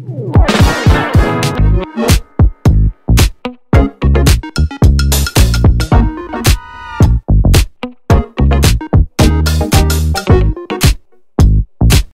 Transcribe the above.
Ooh.